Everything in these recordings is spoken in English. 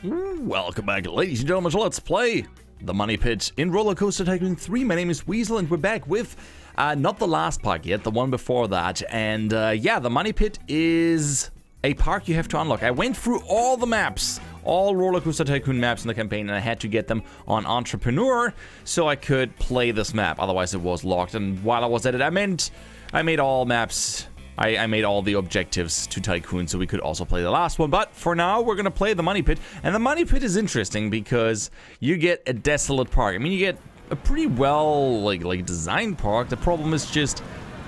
Welcome back, ladies and gentlemen, let's play the Money Pit in Roller Coaster Tycoon 3. My name is Weasel, and we're back with uh, not the last park yet, the one before that. And uh, yeah, the Money Pit is a park you have to unlock. I went through all the maps, all Roller Coaster Tycoon maps in the campaign, and I had to get them on Entrepreneur so I could play this map. Otherwise, it was locked. And while I was at it, I meant I made all maps I, I, made all the objectives to Tycoon so we could also play the last one. But for now, we're going to play the Money Pit. And the Money Pit is interesting because you get a desolate park. I mean, you get a pretty well, like, like designed park. The problem is just...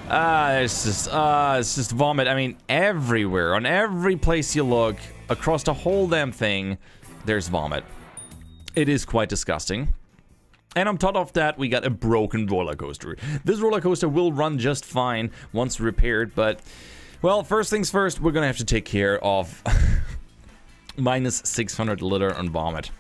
Uh, it's just, uh, it's just vomit. I mean, everywhere, on every place you look, across the whole damn thing, there's vomit. It is quite disgusting. And on top of that, we got a broken roller coaster. This roller coaster will run just fine once repaired, but, well, first things first, we're gonna have to take care of minus 600 liter on vomit.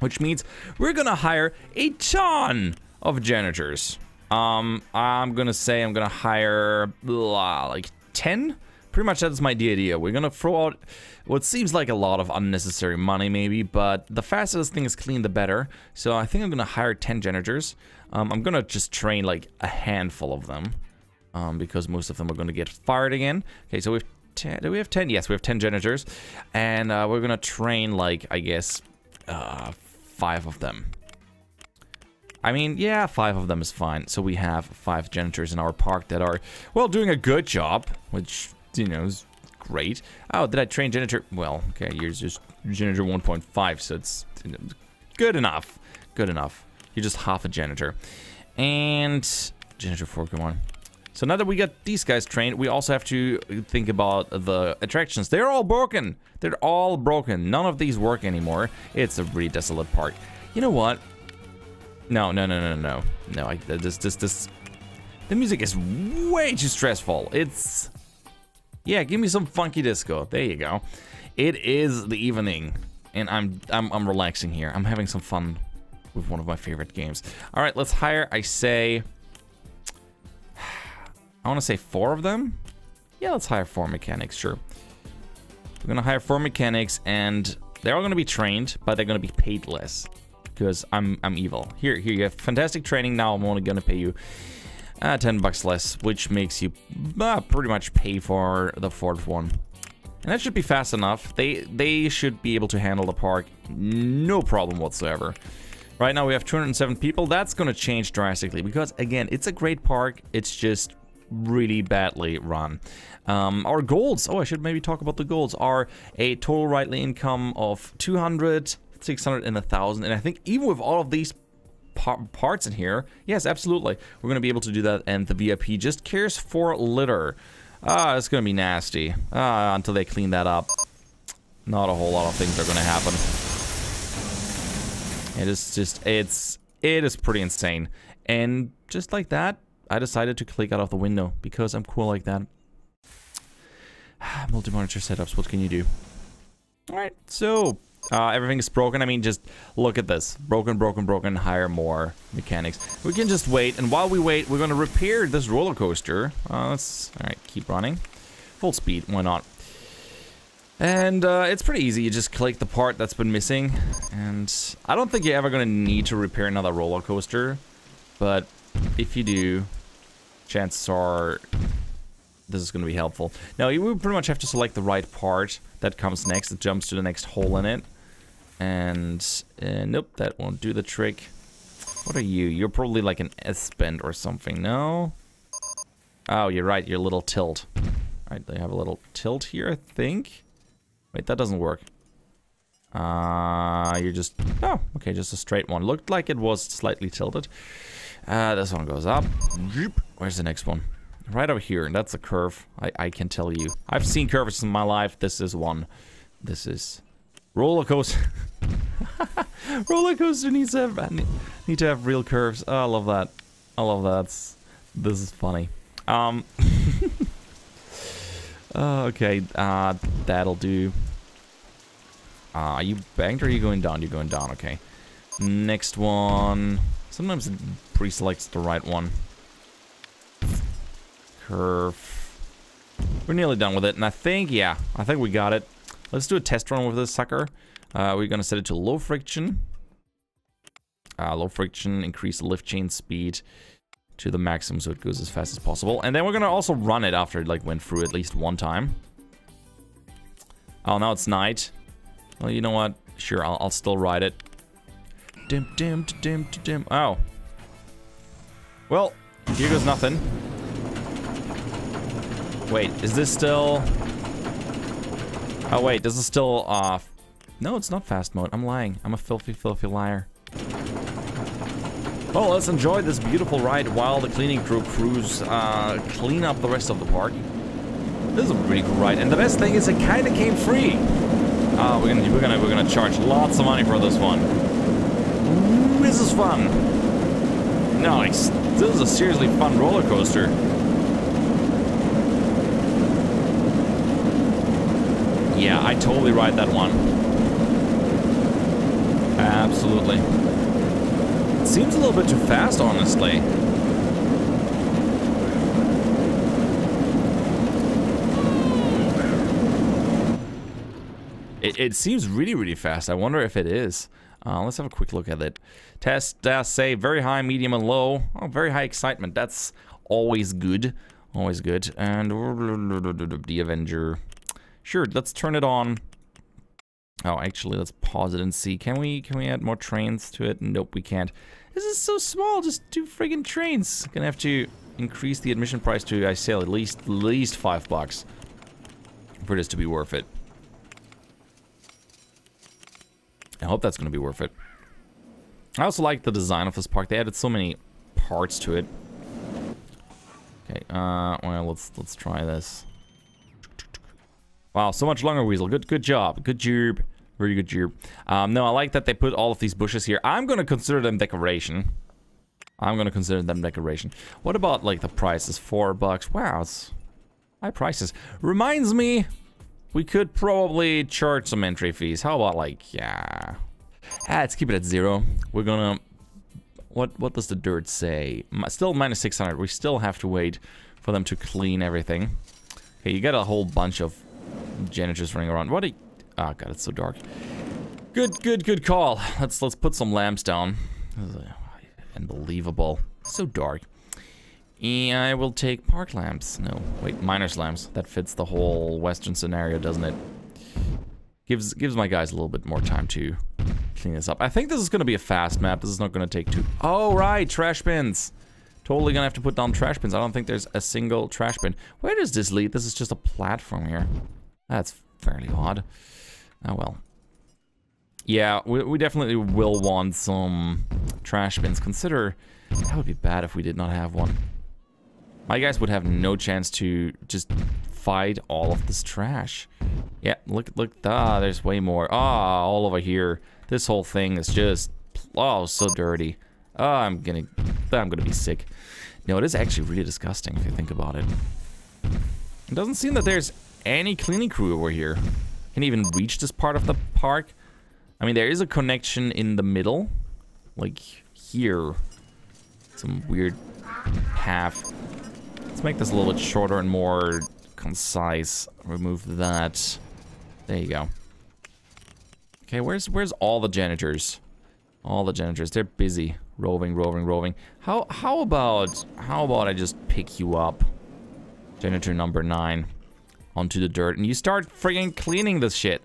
Which means we're gonna hire a ton of janitors. Um, I'm gonna say I'm gonna hire, blah, like 10? Pretty much that's my idea. We're gonna throw out what seems like a lot of unnecessary money maybe, but the faster this thing is clean, the better. So I think I'm gonna hire 10 janitors. Um, I'm gonna just train like a handful of them. Um, because most of them are gonna get fired again. Okay, so we've 10, do we have 10? Yes, we have 10 janitors. And uh, we're gonna train like, I guess, uh, five of them. I mean, yeah, five of them is fine. So we have five janitors in our park that are, well, doing a good job, which, you know, is great. Oh, did I train janitor? Well, okay, you're just janitor 1.5, so it's good enough. Good enough. You're just half a janitor. And janitor 4, come on. So now that we got these guys trained, we also have to think about the attractions. They're all broken. They're all broken. None of these work anymore. It's a really desolate park. You know what? No, no, no, no, no. No, I, this, this, this... The music is way too stressful. It's... Yeah, give me some funky disco. There you go. It is the evening, and I'm, I'm, I'm relaxing here. I'm having some fun with one of my favorite games. All right, let's hire, I say... I want to say four of them? Yeah, let's hire four mechanics, sure. We're going to hire four mechanics, and they're all going to be trained, but they're going to be paid less. Because I'm, I'm evil. Here, here, you have fantastic training. Now I'm only going to pay you uh, 10 bucks less, which makes you uh, pretty much pay for the fourth one. And that should be fast enough. They they should be able to handle the park no problem whatsoever. Right now we have 207 people. That's going to change drastically because, again, it's a great park. It's just really badly run. Um, our goals, oh, I should maybe talk about the goals, are a total rightly income of 200, 600, and 1,000. And I think even with all of these parts in here. Yes, absolutely. We're going to be able to do that, and the VIP just cares for litter. Ah, it's going to be nasty. Ah, until they clean that up. Not a whole lot of things are going to happen. It is just, it's, it is pretty insane. And just like that, I decided to click out of the window because I'm cool like that. Multi-monitor setups, what can you do? Alright, so uh, everything is broken. I mean, just look at this. Broken, broken, broken. Hire more mechanics. We can just wait. And while we wait, we're going to repair this roller coaster. Uh, let's... Alright, keep running. Full speed. Why not? And uh, it's pretty easy. You just click the part that's been missing. And I don't think you're ever going to need to repair another roller coaster. But if you do, chances are this is going to be helpful. Now, you pretty much have to select the right part that comes next. It jumps to the next hole in it. And uh, nope, that won't do the trick. What are you? You're probably like an S-bend or something, no? Oh, you're right, you're a little tilt. Alright, they have a little tilt here, I think. Wait, that doesn't work. Uh, you're just... Oh, okay, just a straight one. Looked like it was slightly tilted. Uh, this one goes up. Where's the next one? Right over here, and that's a curve. I, I can tell you. I've seen curves in my life. This is one. This is Roller coaster. Roller coaster needs to have need to have real curves. Oh, I love that. I love that. This is funny. Um. oh, okay. Uh, that'll do. Uh, are you banked or are you going down? You're going down. Okay. Next one. Sometimes it pre-selects the right one. Curve. We're nearly done with it, and I think, yeah, I think we got it. Let's do a test run with this sucker. Uh, we're gonna set it to low friction. Uh, low friction, increase the lift chain speed to the maximum so it goes as fast as possible. And then we're gonna also run it after it like went through at least one time. Oh, now it's night. Well, you know what? Sure, I'll, I'll still ride it. Dim, dim, dim, dim, dim. Oh. Well, here goes nothing. Wait, is this still... Oh, wait, this is still off. No, it's not fast mode. I'm lying. I'm a filthy, filthy liar. Well, let's enjoy this beautiful ride while the cleaning crew crews uh, clean up the rest of the park. This is a pretty cool ride, and the best thing is it kind of came free. Uh, we're gonna we're gonna we're gonna charge lots of money for this one. This is fun. Nice. This is a seriously fun roller coaster. Yeah, I totally ride that one. Absolutely. It seems a little bit too fast, honestly. It, it seems really, really fast. I wonder if it is. Uh, let's have a quick look at it. Test, uh, say, very high, medium, and low. Oh, very high excitement. That's always good. Always good. And the Avenger. Sure, let's turn it on. Oh, actually, let's pause it and see. Can we can we add more trains to it? Nope, we can't. This is so small. Just two friggin' trains. Gonna have to increase the admission price to, I say, at least at least five bucks for this to be worth it. I hope that's gonna be worth it. I also like the design of this park. They added so many parts to it. Okay, uh, well, let's let's try this. Wow, so much longer, Weasel. Good, good job. Good job. Very good job. Um, no, I like that they put all of these bushes here. I'm gonna consider them decoration. I'm gonna consider them decoration. What about like the prices? Four bucks. Wow, it's high prices. Reminds me, we could probably charge some entry fees. How about like, yeah, ah, let's keep it at zero. We're gonna. What what does the dirt say? Still minus 600. We still have to wait for them to clean everything. Okay, you got a whole bunch of janitors running around. What? A, oh god, it's so dark. Good, good, good call. Let's let's put some lamps down. Uh, unbelievable. So dark. And I will take park lamps. No, wait, miners lamps. That fits the whole western scenario, doesn't it? Gives gives my guys a little bit more time to clean this up. I think this is going to be a fast map. This is not going to take too... Oh, right, trash bins. Totally gonna have to put down trash bins. I don't think there's a single trash bin. Where does this lead? This is just a platform here. That's fairly odd. Oh well. Yeah, we, we definitely will want some trash bins. Consider, that would be bad if we did not have one. My guys would have no chance to just fight all of this trash. Yeah, look, look, ah, there's way more. Ah, all over here. This whole thing is just, oh, so dirty. Oh, I'm gonna, I'm gonna be sick. No, it is actually really disgusting if you think about it. It doesn't seem that there's any cleaning crew over here. Can even reach this part of the park. I mean, there is a connection in the middle. Like, here. Some weird path. Let's make this a little bit shorter and more concise. Remove that. There you go. Okay, where's where's all the janitors? All the janitors, they're busy. Roving, roving, roving. How how about how about I just pick you up? Janitor number nine onto the dirt and you start friggin' cleaning this shit.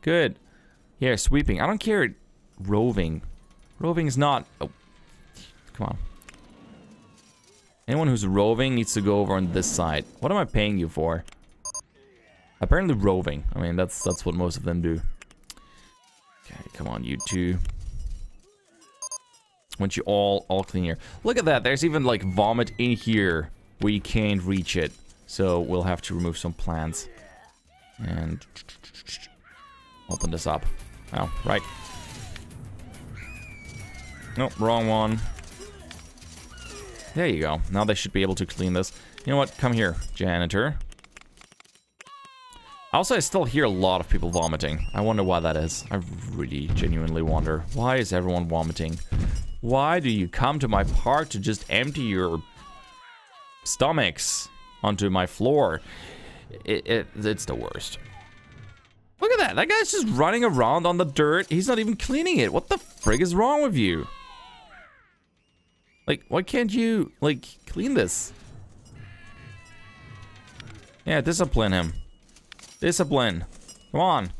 Good. Yeah, sweeping. I don't care. Roving. Roving is not... Oh. Come on. Anyone who's roving needs to go over on this side. What am I paying you for? Apparently roving. I mean, that's that's what most of them do. Okay, come on, you two. Once you all all clean here. Look at that. There's even like vomit in here where you can't reach it. So we'll have to remove some plants. And open this up. Oh, right. Nope, wrong one. There you go. Now they should be able to clean this. You know what? Come here, janitor. Also, I still hear a lot of people vomiting. I wonder why that is. I really genuinely wonder. Why is everyone vomiting? Why do you come to my park to just empty your stomachs? Onto my floor. It, it, it's the worst. Look at that. That guy's just running around on the dirt. He's not even cleaning it. What the frig is wrong with you? Like, why can't you, like, clean this? Yeah, discipline him. Discipline. Come on.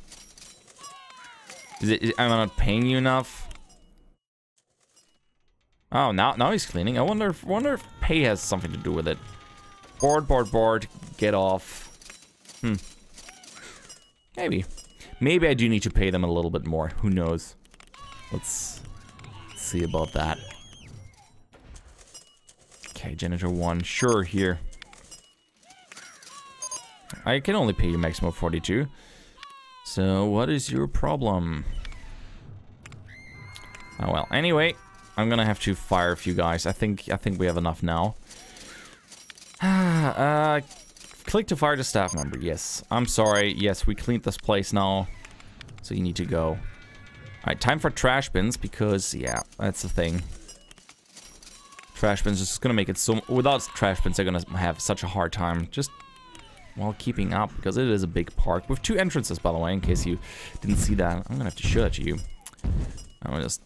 Is it, is, am I not paying you enough? Oh, now now he's cleaning. I wonder if, wonder if pay has something to do with it. Board, board, board. Get off. Hmm. Maybe. Maybe I do need to pay them a little bit more. Who knows? Let's see about that. Okay, janitor one. Sure, here. I can only pay you maximum 42. So, what is your problem? Oh well. Anyway, I'm gonna have to fire a few guys. I think I think we have enough now. uh, click to fire the staff member. Yes. I'm sorry. Yes, we cleaned this place now. So you need to go. Alright, time for trash bins because, yeah, that's the thing. Trash bins is just gonna make it so... Without trash bins, they're gonna have such a hard time just while keeping up because it is a big park with two entrances, by the way, in case you didn't see that. I'm gonna have to show that to you. I'm just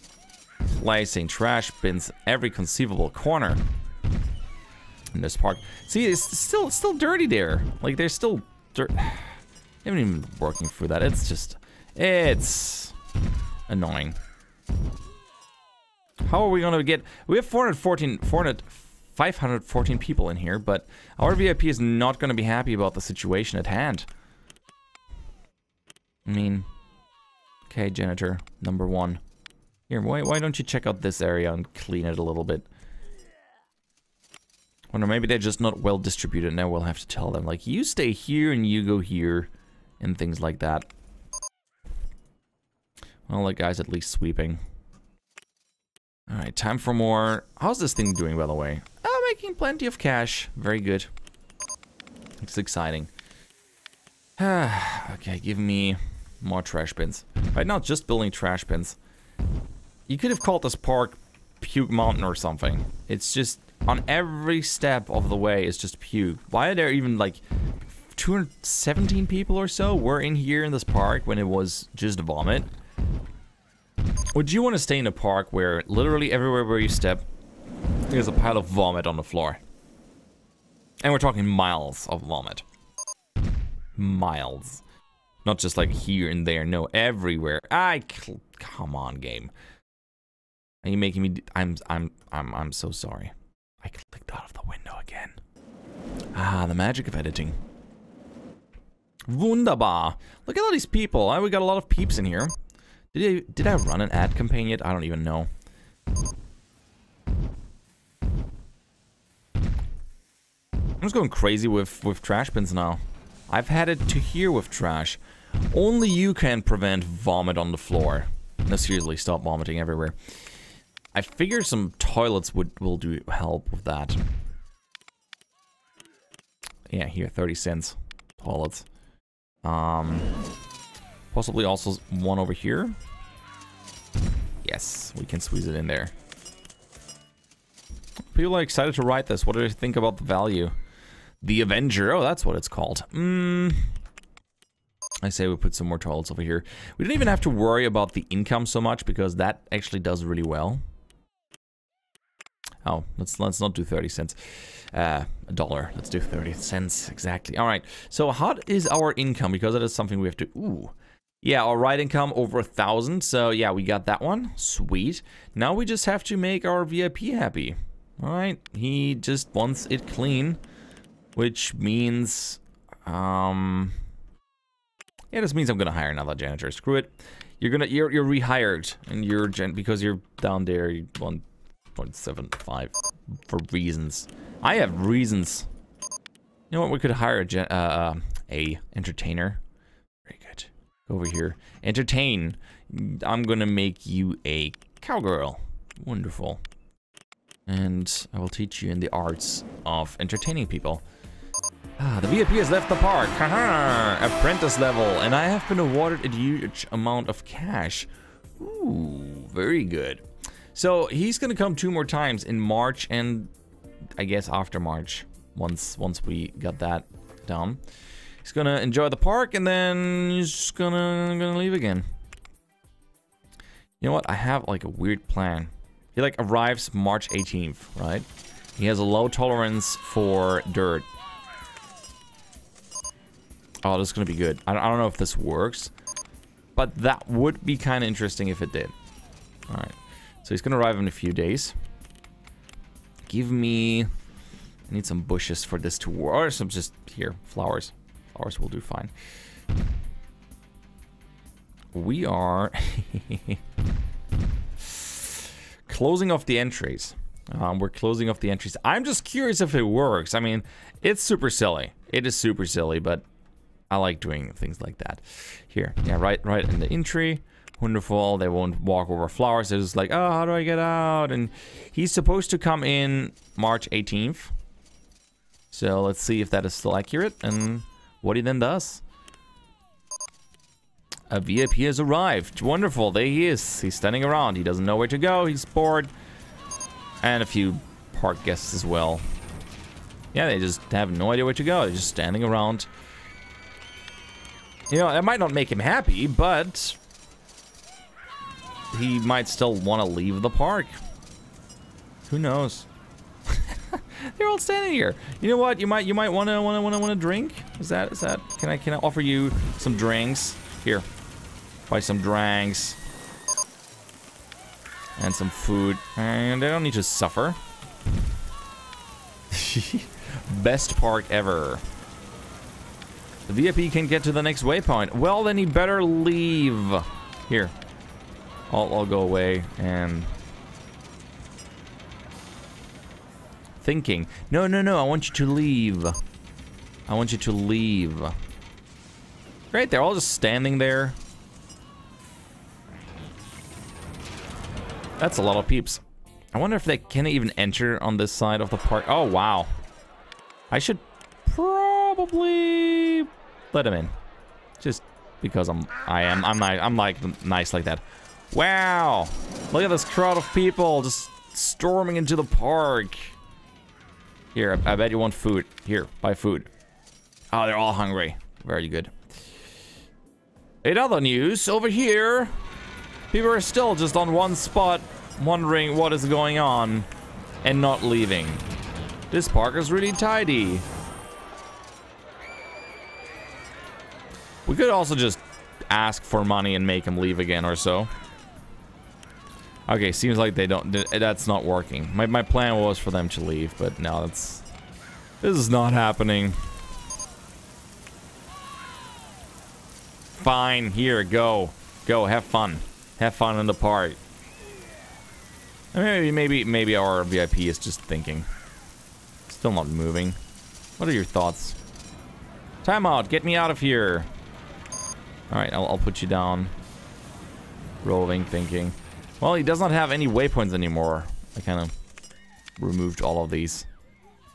placing trash bins every conceivable corner in this park. See, it's still still dirty there. Like there's still dirt. I haven't even been working through that. It's just it's annoying. How are we gonna get? We have 414, 400, 514 people in here, but our VIP is not gonna be happy about the situation at hand. I mean, okay, janitor number one. Here, why why don't you check out this area and clean it a little bit? Wonder maybe they're just not well distributed. Now we'll have to tell them like you stay here and you go here, and things like that. Well, the guy's at least sweeping. Alright, time for more. How's this thing doing, by the way? Oh, making plenty of cash. Very good. It's exciting. okay, give me more trash bins. Right now, just building trash bins. You could have called this park Puke Mountain or something. It's just, on every step of the way, it's just puke. Why are there even, like, 217 people or so were in here in this park when it was just vomit? Would you want to stay in a park where literally everywhere where you step, there's a pile of vomit on the floor? And we're talking miles of vomit. Miles. Not just like here and there, no, everywhere. I come on, game. Are you making me I'm I'm I'm I'm so sorry. I clicked out of the window again. Ah, the magic of editing. Wunderbar. Look at all these people. Oh, we got a lot of peeps in here. Did I, did I run an ad campaign yet? I don't even know. I'm just going crazy with, with trash bins now. I've had it to here with trash. Only you can prevent vomit on the floor. No, seriously, stop vomiting everywhere. I figure some toilets would will do help with that. Yeah, here, 30 cents. Toilets. Um, Possibly also one over here. Yes, we can squeeze it in there. People are excited to write this. What do they think about the value? The Avenger. Oh, that's what it's called. Mm. I say we put some more toilets over here. We don't even have to worry about the income so much because that actually does really well. Oh, let's let's not do 30 cents. Uh, a dollar. Let's do 30 cents exactly. All right. So how is our income? Because that is something we have to. Ooh. Yeah, our ride income over a thousand. So yeah, we got that one. Sweet. Now we just have to make our VIP happy. All right. He just wants it clean, which means, um, yeah, this means I'm gonna hire another janitor. Screw it. You're gonna you're you're rehired, and you're gen because you're down there. You want 0.75 for reasons. I have reasons. You know what? We could hire a uh, uh, a entertainer Very good. Go over here. Entertain. I'm gonna make you a cowgirl. Wonderful. And I will teach you in the arts of entertaining people. Ah, the VIP has left the park. Apprentice level. And I have been awarded a huge amount of cash. Ooh, very good. So he's gonna come two more times in March and I guess after March. Once once we got that done. He's gonna enjoy the park and then he's just gonna gonna leave again. You know what? I have like a weird plan. He like arrives March 18th, right? He has a low tolerance for dirt. Oh, this is gonna be good. I don't, I don't know if this works, but that would be kind of interesting if it did. All right, so he's gonna arrive in a few days. Give me. I need some bushes for this to work. Or some just here flowers. Flowers will do fine. We are closing off the entries. Um, we're closing off the entries. I'm just curious if it works. I mean, it's super silly. It is super silly, but I like doing things like that. Here, yeah, right, right in the entry. Wonderful. They won't walk over flowers. It's like, oh, how do I get out? And he's supposed to come in March 18th. So let's see if that is still accurate and what he then does. A VIP has arrived. Wonderful. There he is. He's standing around. He doesn't know where to go. He's bored. And a few park guests as well. Yeah, they just have no idea where to go. They're just standing around. You know, that might not make him happy, but he might still want to leave the park. Who knows? They're all standing here. You know what? You might you might want to want to want to want to drink. Is that is that? Can I can I offer you some drinks? Here, buy some drinks and some food, and they don't need to suffer. Best park ever. The VIP can get to the next waypoint. Well, then he better leave. Here. I'll, go away and... Thinking. No, no, no. I want you to leave. I want you to leave. Great. They're all just standing there. That's a lot of peeps. I wonder if they can even enter on this side of the park. Oh, wow. I should probably let them in. Just because I'm I am I'm I'm like nice like that. Wow. Look at this crowd of people just storming into the park. Here, I, bet you want food. Here, buy food. Oh, they're all hungry. Very good. In other news, over here, people are still just on one spot, wondering what is going on, and not leaving. This park is really tidy. We could also just ask for money and make him leave again or so. Okay, seems like they don't... That's not working. My, my plan was for them to leave, but no, that's... This is not happening. Fine, here, go. Go, have fun. Have fun in the park. Maybe, maybe, maybe our VIP is just thinking. Still not moving. What are your thoughts? Time out, get me out of here. Alright, I'll, I'll put you down. Rolling, thinking. Well, he does not have any waypoints anymore. I kind of removed all of these.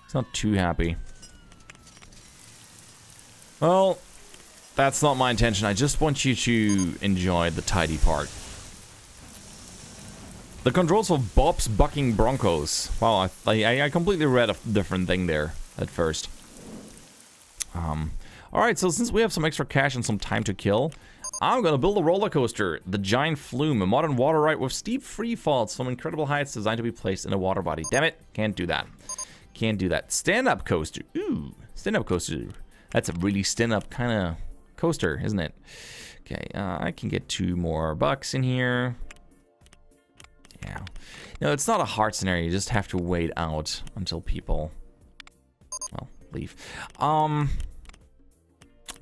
He's not too happy. Well, that's not my intention. I just want you to enjoy the tidy part. The controls of Bob's Bucking Broncos. Wow, I, I, I completely read a different thing there at first. Um, Alright, so since we have some extra cash and some time to kill, I'm gonna build a roller coaster, the Giant Flume, a modern water ride with steep free falls from incredible heights designed to be placed in a water body. Damn it, can't do that. Can't do that. Stand-up coaster. Ooh, stand-up coaster. That's a really stand-up kind of coaster, isn't it? Okay, uh, I can get two more bucks in here. Yeah. No, it's not a hard scenario. You just have to wait out until people, well, leave. Um,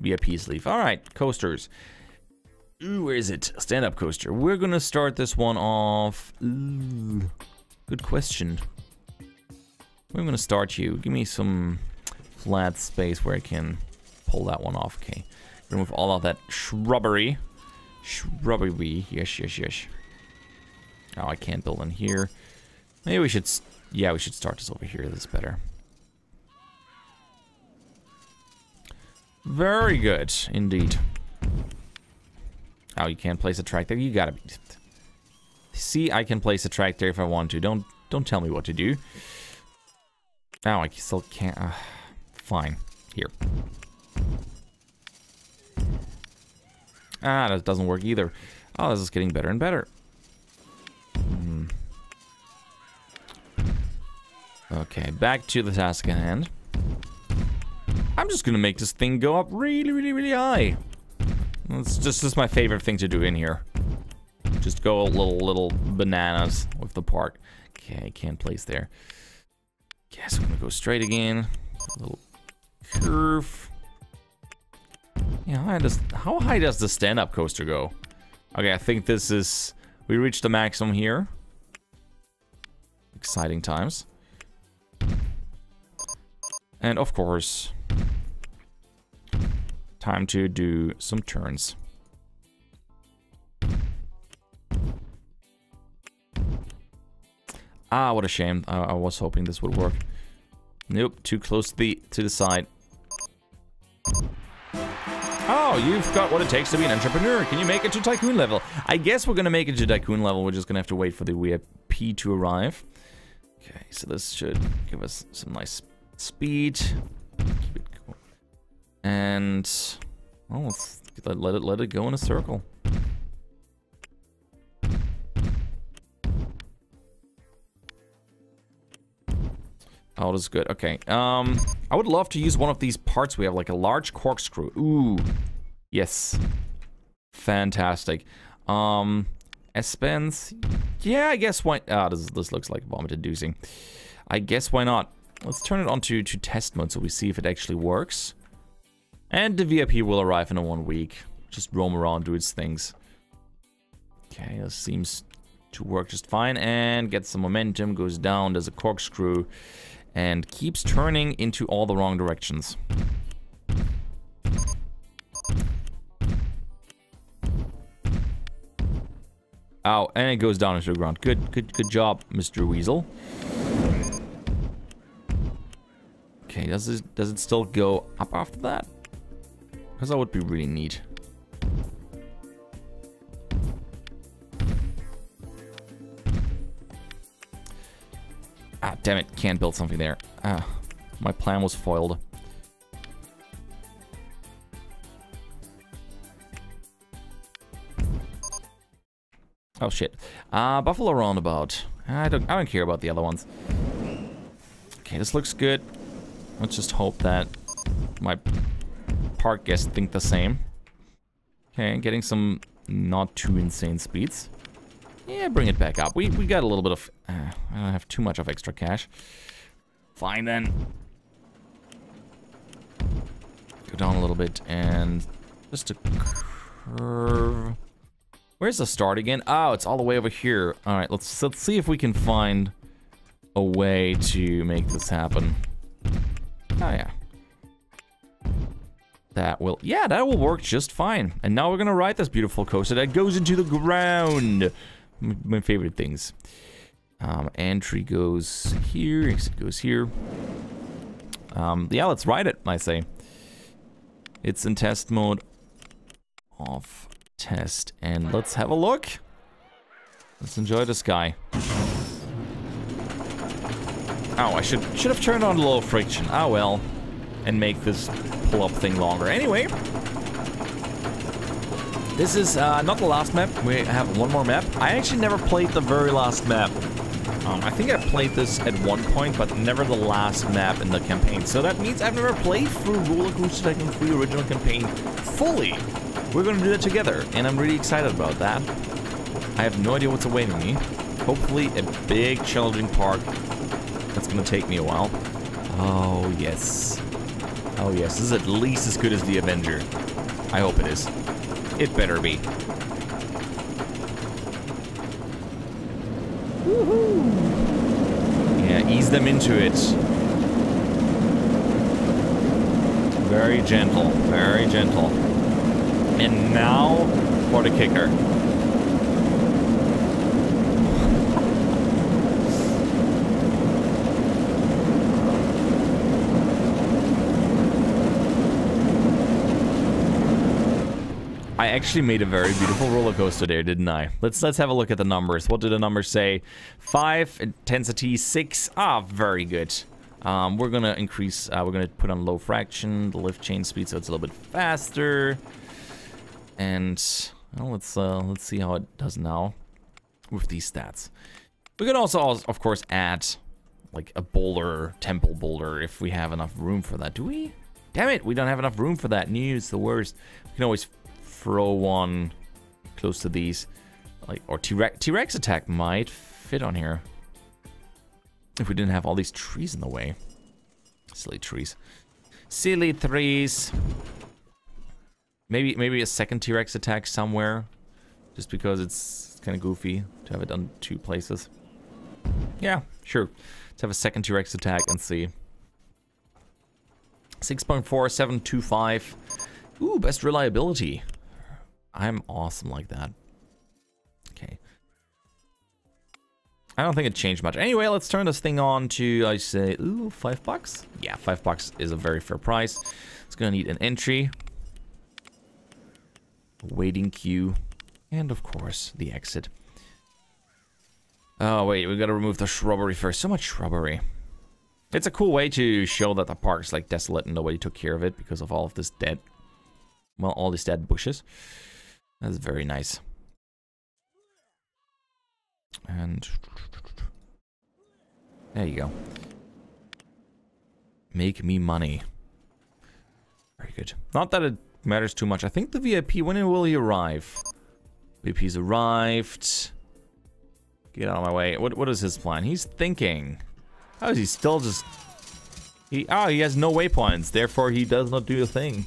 VIPs leave. All right, coasters. Ooh, where is it? Stand-up coaster. We're gonna start this one off. Ooh, good question. We're gonna start you. Give me some flat space where I can pull that one off. Okay. Remove all of that shrubbery. Shrubbery. Yes, yes, yes. Oh, I can't build in here. Maybe we should... Yeah, we should start this over here. This is better. Very good, indeed. Oh, you can't place a track there? You gotta be... See, I can place a track there if I want to. Don't don't tell me what to do. Oh, I still can't... Uh, fine. Here. Ah, that doesn't work either. Oh, this is getting better and better. Hmm. Okay, back to the task at hand. I'm just gonna make this thing go up really, really, really high. It's just, just my favorite thing to do in here. Just go a little, little bananas with the park. Okay, can't place there. Guess I'm gonna go straight again. A little curve. Yeah, how high does how high does the stand-up coaster go? Okay, I think this is we reached the maximum here. Exciting times. And of course, time to do some turns. Ah, what a shame. I, I was hoping this would work. Nope, too close to the to the side. Oh, you've got what it takes to be an entrepreneur. Can you make it to tycoon level? I guess we're gonna make it to tycoon level. We're just gonna have to wait for the VIP to arrive. Okay, so this should give us some nice speed. And well, let's let, let it let it go in a circle. Oh, this is good. Okay. Um, I would love to use one of these parts we have, like a large corkscrew. Ooh. Yes. Fantastic. Um, S-bends. Yeah, I guess why... Ah, this, this looks like vomit-inducing. I guess why not? Let's turn it on to, to test mode so we see if it actually works. And the VIP will arrive in a one week. Just roam around, do its things. Okay, this seems to work just fine. And gets some momentum, goes down, there's a corkscrew and keeps turning into all the wrong directions. Ow, and it goes down into the ground. Good, good, good job, Mr. Weasel. Okay, does it does it still go up after that? Because that would be really neat. Ah, damn it. Can't build something there. Ah, my plan was foiled. Oh shit. Uh, Buffalo Roundabout. I don't I don't care about the other ones. Okay, this looks good. Let's just hope that my park guests think the same. Okay, getting some not too insane speeds. Yeah, bring it back up. We, we got a little bit of... Uh, I don't have too much of extra cash. Fine, then. Go down a little bit and... Just a curve... Where's the start again? Oh, it's all the way over here. All right, let's let's see if we can find a way to make this happen. Oh, yeah. That will... Yeah, that will work just fine. And now we're gonna ride this beautiful coaster that goes into the ground my favorite things. Um, entry goes here, exit goes here. Um, yeah, let's ride it, I say. It's in test mode. Off test. And let's have a look. Let's enjoy this guy. Oh, I should should have turned on low friction. Ah, well. And make this pull-up thing longer. Anyway, this is uh, not the last map. We have one more map. I actually never played the very last map. Um, I think I played this at one point, but never the last map in the campaign. So that means I've never played through Roller Coaster Tycoon 3 original campaign fully. We're going to do that together, and I'm really excited about that. I have no idea what's awaiting me. Hopefully a big, challenging park that's going to take me a while. Oh, yes. Oh, yes. This is at least as good as the Avenger. I hope it is. It better be. Yeah, ease them into it. Very gentle, very gentle. And now for the kicker. Actually made a very beautiful roller coaster there, didn't I? Let's let's have a look at the numbers. What did the numbers say? Five intensity, six. Ah, very good. Um, we're gonna increase. Uh, we're gonna put on low friction, the lift chain speed, so it's a little bit faster. And well, let's uh, let's see how it does now with these stats. We could also, of course, add like a boulder, temple boulder, if we have enough room for that. Do we? Damn it, we don't have enough room for that. News, the worst. We can always throw one close to these. Like, or T-Rex, T-Rex attack might fit on here. If we didn't have all these trees in the way. Silly trees. Silly trees. Maybe maybe a second T-Rex attack somewhere. Just because it's kind of goofy to have it on two places. Yeah, sure. Let's have a second T-Rex attack and see. 6.4725. Ooh, best reliability. I'm awesome like that. Okay. I don't think it changed much. Anyway, let's turn this thing on to, I say, ooh, five bucks? Yeah, five bucks is a very fair price. It's gonna need an entry. Waiting queue. And of course, the exit. Oh, wait, we gotta remove the shrubbery first. So much shrubbery. It's a cool way to show that the park's like desolate and nobody took care of it because of all of this dead, well, all these dead bushes. That's very nice. And there you go. Make me money. Very good. Not that it matters too much. I think the VIP, when will he arrive? VIP's arrived. Get out of my way. What What is his plan? He's thinking. How is he still just... He, oh, he has no waypoints. Therefore, he does not do a thing.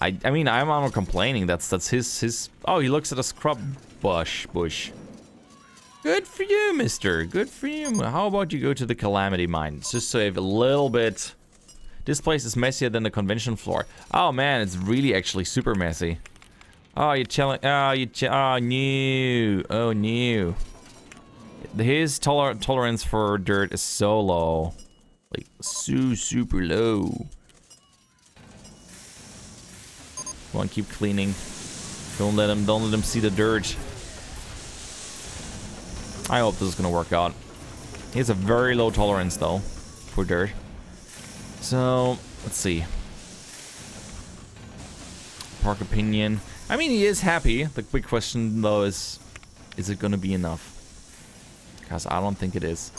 I I mean, I'm not complaining. That's that's his... his. Oh, he looks at a scrub bush. bush. Good for you, mister. Good for you. How about you go to the Calamity Mines? Just have a little bit... This place is messier than the convention floor. Oh, man, it's really actually super messy. Oh, you're telling... Oh, you. Ch Oh, new. Oh, new. His toler tolerance for dirt is so low. Like, so super low. Come on, keep cleaning. Don't let him, don't let him see the dirt. I hope this is gonna work out. He has a very low tolerance though, for dirt. So, let's see. Park opinion. I mean, he is happy. The big question though is, is it gonna be enough? Because I don't think it is.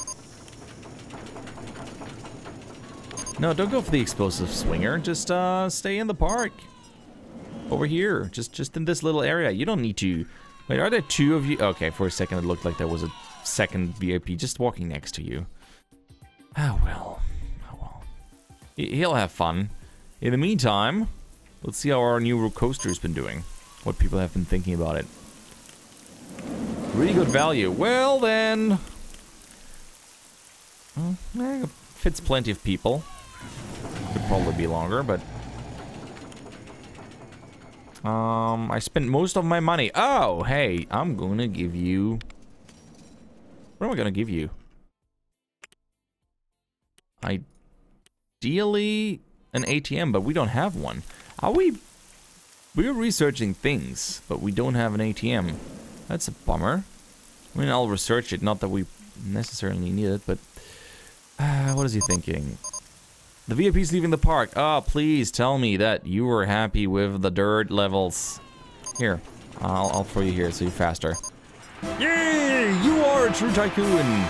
No, don't go for the explosive swinger. Just uh, stay in the park. Over here. Just just in this little area. You don't need to... Wait, are there two of you? Okay, for a second it looked like there was a second VIP just walking next to you. Oh well. Oh well. He'll have fun. In the meantime, let's see how our new coaster's been doing. What people have been thinking about it. Really good value. Well then... Well, eh, fits plenty of people. Could probably be longer, but... Um, I spent most of my money. Oh, hey, I'm gonna give you... What am I gonna give you? Ideally, an ATM, but we don't have one. Are we... We're researching things, but we don't have an ATM. That's a bummer. I mean, I'll research it. Not that we necessarily need it, but... Uh, what is he thinking? The VIP's leaving the park. Oh, please tell me that you were happy with the dirt levels. Here, I'll, I'll throw you here so you're faster. Yay! You are a true tycoon!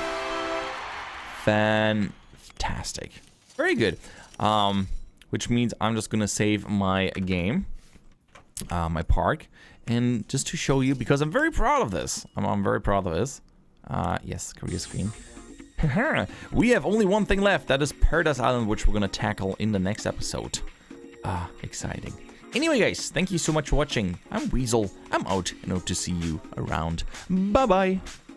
Fantastic. Very good. Um, which means I'm just gonna save my game, uh, my park, and just to show you, because I'm very proud of this. I'm, I'm very proud of this. Uh, yes, Korea screen. We have only one thing left. That is Paradise Island, which we're going to tackle in the next episode. Ah, exciting. Anyway, guys, thank you so much for watching. I'm Weasel. I'm out and hope to see you around. Bye-bye.